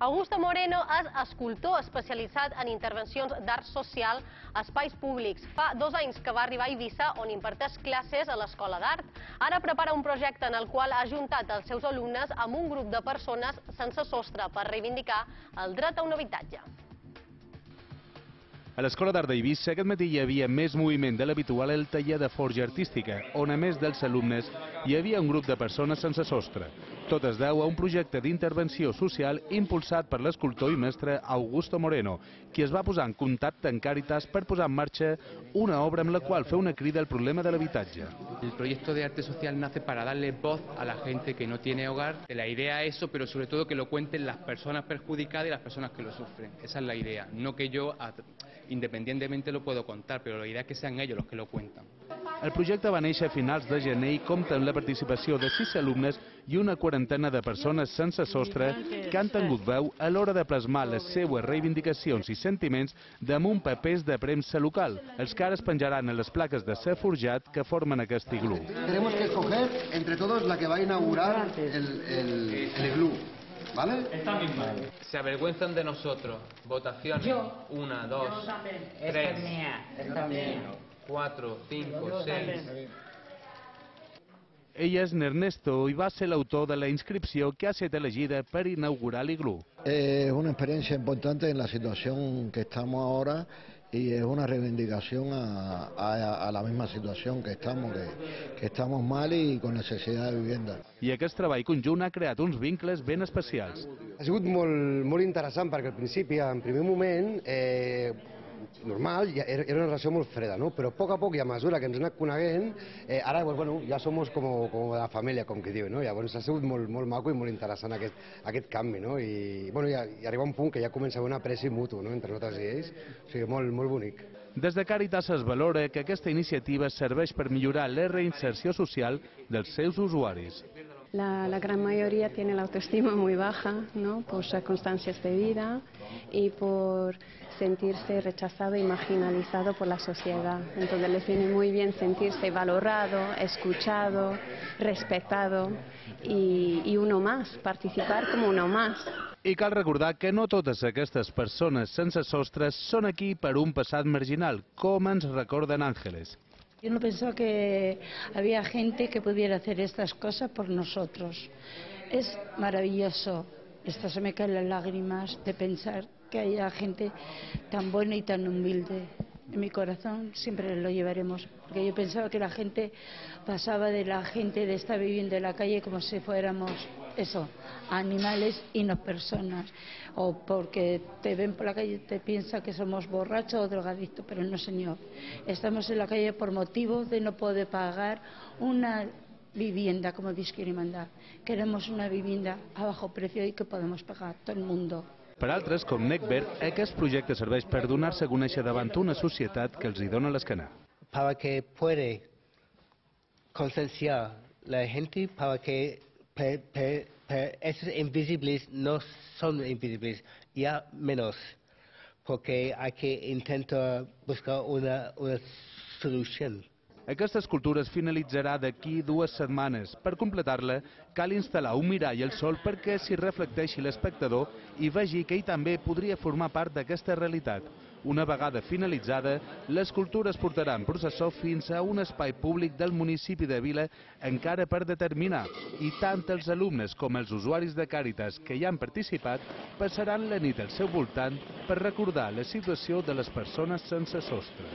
Augusto Moreno és escultor especialitzat en intervencions d'art social a espais públics. Fa dos anys que va arribar a Eivissa, on imparteix classes a l'Escola d'Art. Ara prepara un projecte en el qual ha ajuntat els seus alumnes amb un grup de persones sense sostre per reivindicar el dret a un habitatge. A l'Escola d'Art d'Eivissa aquest matí hi havia més moviment de l'habitual al taller de forja artística, on a més dels alumnes hi havia un grup de persones sense sostre. Tot es deu a un projecte d'intervenció social impulsat per l'escultor i mestre Augusto Moreno, qui es va posar en contacte amb Càritas per posar en marxa una obra amb la qual fer una crida al problema de l'habitatge. El proyecto de arte social nace para darle voz a la gente que no tiene hogar. La idea es eso, pero sobre todo que lo cuenten las personas perjudicadas y las personas que lo sufren. Esa es la idea. No que yo independientemente lo puedo contar, pero la idea es que sean ellos los que lo cuentan. El projecte va néixer a finals de gener i compta amb la participació de sis alumnes i una quarantena de persones sense sostre que han tingut veu a l'hora de plasmar les seues reivindicacions i sentiments damunt papers de premsa local, els que ara es penjaran a les plaques de ser forjat que formen aquest iglú. Tenemos que escoger entre todos la que va a inaugurar el, el, el iglú. ¿Vale? Se avergüenzan de nosotros. Votaciones. Yo. Una, dos, Esta tres, es mía, esta es mía. Cuatro, cinco, seis. Ell és Ernesto i va ser l'autor de la inscripció que ha estat elegida per inaugurar l'iglú. Es una experiencia importante en la situación que estamos ahora y es una reivindicación a, a- a la misma situación que estamos, que, que estamos mal y con necesidad de vivienda. I aquest treball conjunt ha creat uns vincles ben especials. Ha sigut molt, molt interessant perquè al principi, en primer moment, eh, normal, ja era una relació molt freda, no? però a poc a poc i a mesura que ens anat coneguent, eh, ara pues, bueno, ja som com, com de família, com que diu, no? Llavors ha sigut molt, molt maco i molt interessant aquest, aquest canvi, no? I, bueno, ja, i arriba un punt que ja comença a haver un apreci mutu no? entre nosaltres i ells, o sigui, molt, molt bonic. Des de Càritas es valora que aquesta iniciativa serveix per millorar la reinserció social dels seus usuaris. La, gran mayoría tiene la autoestima muy baja, ¿no? Por circunstancias de vida y por sentirse rechazado y marginalizado por la sociedad. Entonces les viene muy bien sentirse valorado, escuchado, respetado y, y uno más, participar como uno más. I cal recordar que no totes aquestes persones sense sostres són aquí per un passat marginal, com ens recorden Àngeles. Yo no pensaba que había gente que pudiera hacer estas cosas por nosotros. Es maravilloso. Esto se me caen las lágrimas de pensar que haya gente tan buena y tan humilde. En mi corazón siempre lo llevaremos, porque yo pensaba que la gente pasaba de la gente de estar viviendo en la calle como si fuéramos eso, animales y no personas. O porque te ven por la calle y te piensa que somos borrachos o drogadictos, pero no señor. Estamos en la calle por motivo de no poder pagar una vivienda como Dios quiere mandar. Queremos una vivienda a bajo precio y que podemos pagar todo el mundo. Per altres, com Necbert, aquest projecte serveix per donar-se a conèixer davant una societat que els hi dona l'esquena. para que puede concienciar la gente para que pe- pe- pe- esos invisibles no son invisibles, ya menos, porque hay que intentar buscar una solución. Aquesta escultura es finalitzarà d'aquí dues setmanes. Per completar-la, cal instal·lar un mirall al sol perquè s'hi reflecteixi l'espectador i vegi que ell també podria formar part d'aquesta realitat. Una vegada finalitzada, l'escultura es portarà en processó fins a un espai públic del municipi de Vila encara per determinar i tant els alumnes com els usuaris de Càritas que hi han participat passaran la nit al seu voltant per recordar la situació de les persones sense sostre.